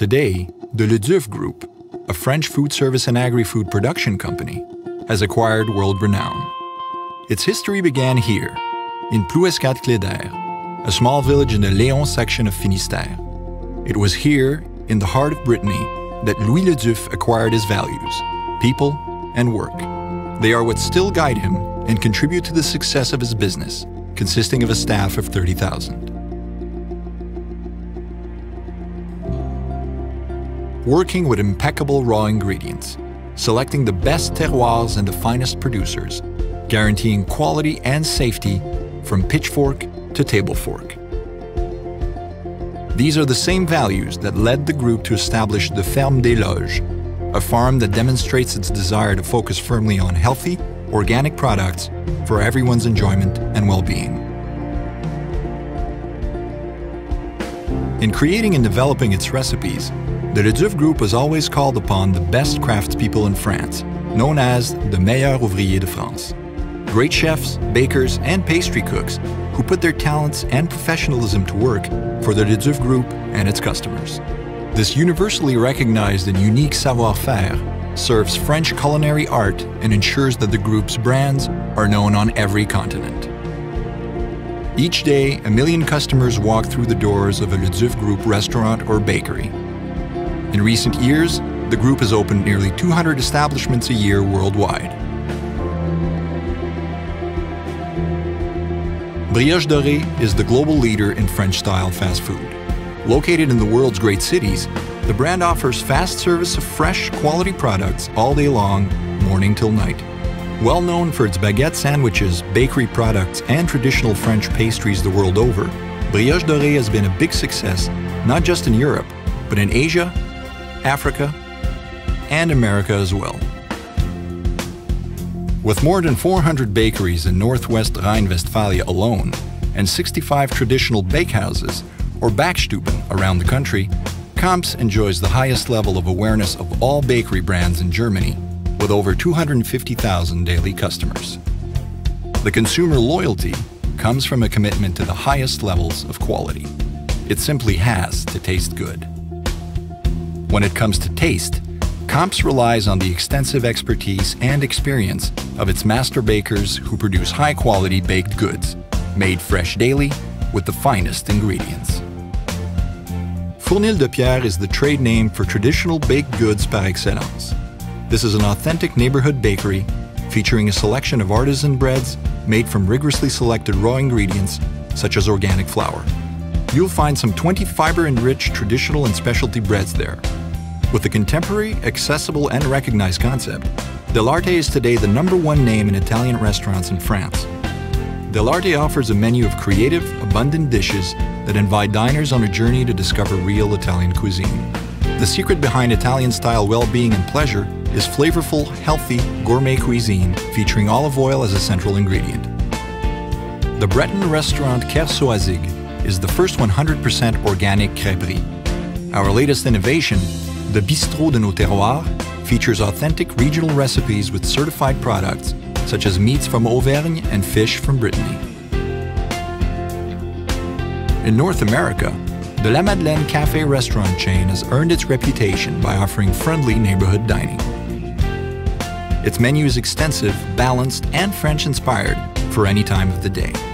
Today, the Le Leduc Group, a French food service and agri-food production company, has acquired world renown. Its history began here, in Plouescat-Cléder, a small village in the Léon section of Finistère. It was here, in the heart of Brittany, that Louis Le Duff acquired his values, people and work. They are what still guide him and contribute to the success of his business, consisting of a staff of 30,000. Working with impeccable raw ingredients, selecting the best terroirs and the finest producers, guaranteeing quality and safety from pitchfork to table fork. These are the same values that led the group to establish the Ferme des Loges, a farm that demonstrates its desire to focus firmly on healthy, organic products for everyone's enjoyment and well-being. In creating and developing its recipes, the Le Duff Group was always called upon the best craftspeople in France, known as the meilleurs ouvriers de France. Great chefs, bakers, and pastry cooks who put their talents and professionalism to work for the Le Duff Group and its customers. This universally recognized and unique savoir-faire serves French culinary art and ensures that the group's brands are known on every continent. Each day, a million customers walk through the doors of a Le Duff Group restaurant or bakery. In recent years, the group has opened nearly 200 establishments a year worldwide. Brioche Dorée is the global leader in French-style fast food. Located in the world's great cities, the brand offers fast service of fresh, quality products all day long, morning till night. Well known for its baguette sandwiches, bakery products, and traditional French pastries the world over, Brioche Dorée has been a big success, not just in Europe, but in Asia, Africa, and America as well. With more than 400 bakeries in North Rhine-Westphalia alone, and 65 traditional bakehouses, or Backstuben, around the country, Kamps enjoys the highest level of awareness of all bakery brands in Germany, with over 250,000 daily customers. The consumer loyalty comes from a commitment to the highest levels of quality. It simply has to taste good. When it comes to taste, Kamps relies on the extensive expertise and experience of its master bakers who produce high quality baked goods, made fresh daily with the finest ingredients. Fournil de Pierre is the trade name for traditional baked goods par excellence. This is an authentic neighborhood bakery featuring a selection of artisan breads made from rigorously selected raw ingredients such as organic flour. You'll find some 20 fiber-enriched traditional and specialty breads there. With a contemporary, accessible, and recognized concept, Dell'Arte is today the number one name in Italian restaurants in France. Dell'Arte offers a menu of creative, abundant dishes that invite diners on a journey to discover real Italian cuisine. The secret behind Italian-style well-being and pleasure is flavorful, healthy, gourmet cuisine featuring olive oil as a central ingredient. The Breton restaurant Kersoazig is the first 100% organic crêperie. Our latest innovation, the Bistrot de nos Terroirs, features authentic regional recipes with certified products such as meats from Auvergne and fish from Brittany. In North America, the La Madeleine Cafe restaurant chain has earned its reputation by offering friendly neighborhood dining. Its menu is extensive, balanced, and French-inspired for any time of the day.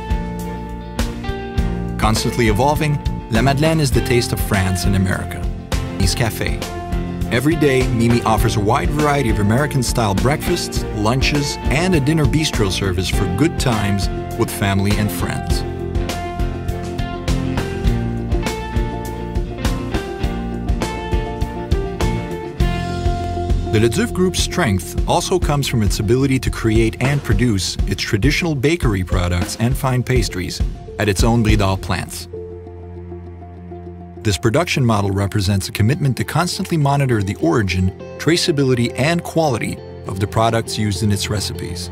Constantly evolving, La Madeleine is the taste of France and America. Mimi's Cafe. Every day, Mimi offers a wide variety of American-style breakfasts, lunches, and a dinner bistro service for good times with family and friends. The Le Duff Group's strength also comes from its ability to create and produce its traditional bakery products and fine pastries at its own Bridor plants. This production model represents a commitment to constantly monitor the origin, traceability, and quality of the products used in its recipes.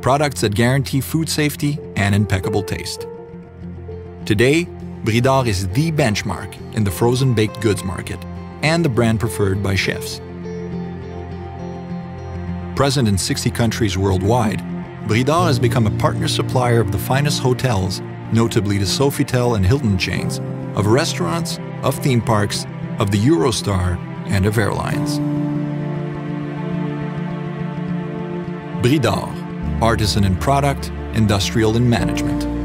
Products that guarantee food safety and impeccable taste. Today, Bridor is the benchmark in the frozen baked goods market and the brand preferred by chefs. Present in 60 countries worldwide, Bridor has become a partner supplier of the finest hotels, notably the Sofitel and Hilton chains, of restaurants, of theme parks, of the Eurostar, and of airlines. Bridor, artisan in product, industrial in management.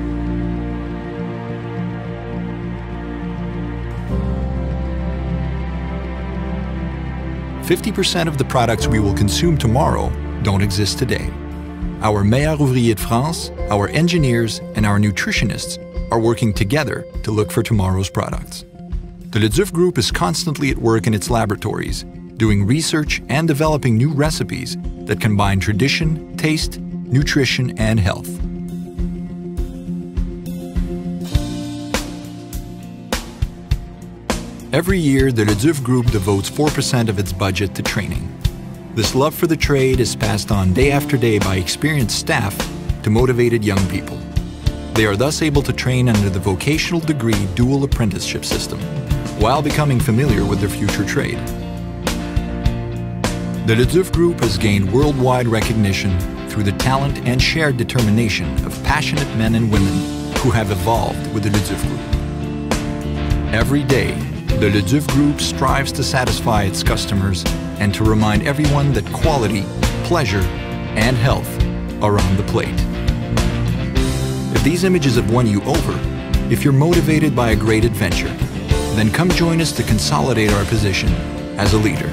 Fifty percent of the products we will consume tomorrow don't exist today. Our meilleurs ouvriers de France, our engineers, and our nutritionists are working together to look for tomorrow's products. The Le Duff Group is constantly at work in its laboratories, doing research and developing new recipes that combine tradition, taste, nutrition, and health. Every year, the Le Duff Group devotes 4% of its budget to training. This love for the trade is passed on day after day by experienced staff to motivated young people. They are thus able to train under the vocational degree dual apprenticeship system, while becoming familiar with their future trade. The Le Duff Group has gained worldwide recognition through the talent and shared determination of passionate men and women who have evolved with the Le Duff Group. Every day, the Le Duff Group strives to satisfy its customers and to remind everyone that quality, pleasure, and health are on the plate. If these images have won you over, if you're motivated by a great adventure, then come join us to consolidate our position as a leader.